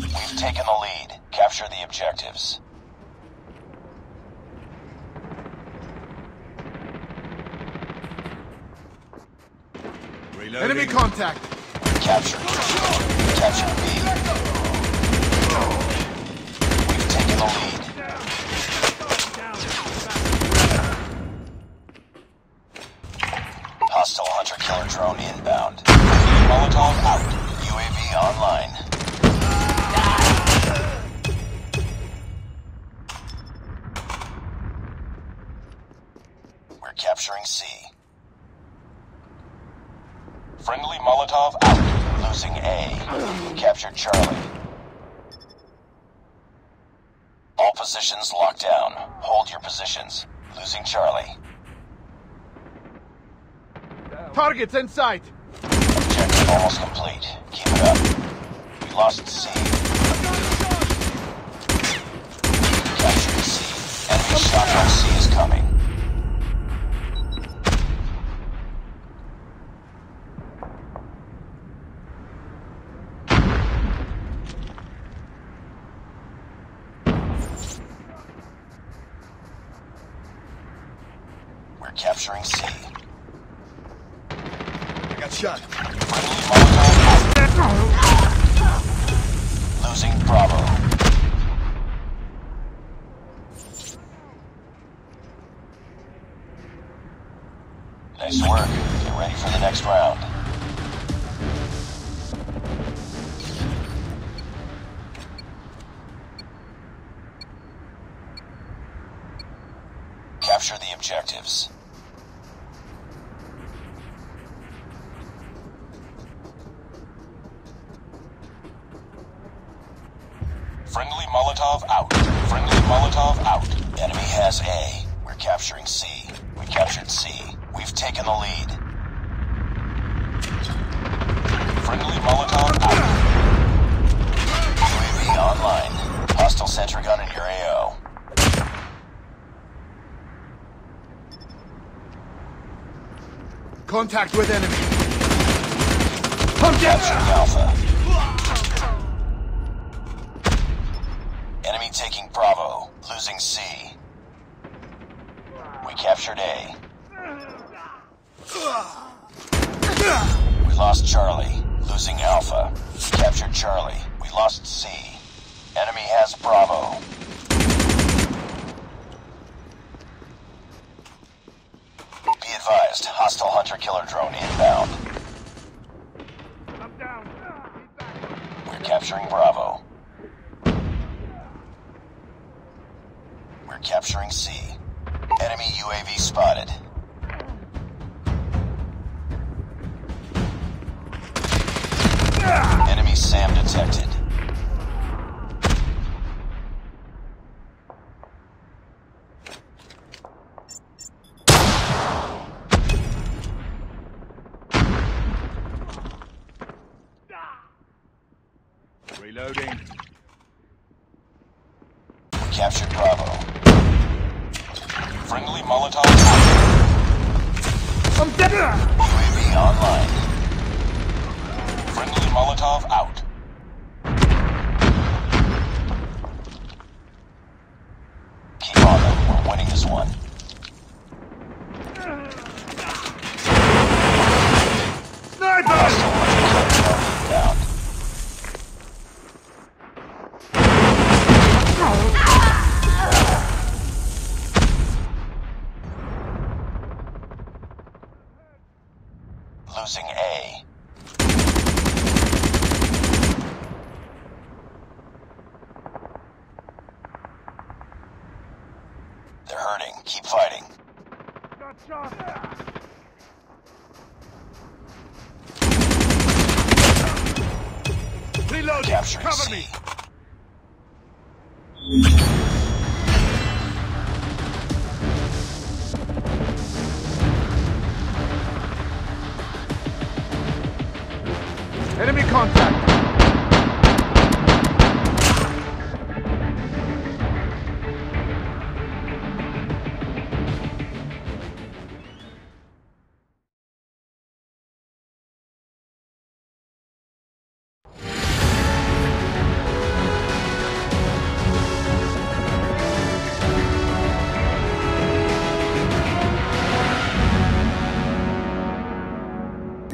We've taken the lead. Capture the objectives. Reloading. Enemy contact! Capture. Capture B. We've taken the lead. Hostile hunter-killer drone inbound. Molotov out. UAV online. Capturing C. Friendly Molotov out. Losing A. We captured Charlie. All positions locked down. Hold your positions. Losing Charlie. Targets in sight! Objective almost complete. Keep it up. We lost C. Captured C. Enemy shotgun C is coming. Capturing C. I got shot. Friendly Molotov out. Losing Bravo. Nice work. Get ready for the next round. Capture the objectives. Friendly Molotov out. Friendly Molotov out. Enemy has A. We're capturing C. We captured C. We've taken the lead. Friendly Molotov out. UAV online. Hostile sentry gun in your AO. Contact with enemy! I'm Capturing Alpha. Taking Bravo. Losing C. We captured A. We lost Charlie. Losing Alpha. We captured Charlie. We lost C. Enemy has Bravo. Be advised, hostile hunter-killer drone inbound. We're capturing Bravo. Capturing C. Enemy UAV spotted. Enemy SAM detected. Reloading. We captured Bravo. Friendly Molotov out. I'm dead! UAV online. Friendly Molotov out. Keep on them. We're winning this one. Sniper! Hostile hunter-killer drone inbound. Losing A. They're hurting. Keep fighting. Reloading! Capturing Cover C. me! Enemy contact.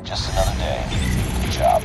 Just another day. Job.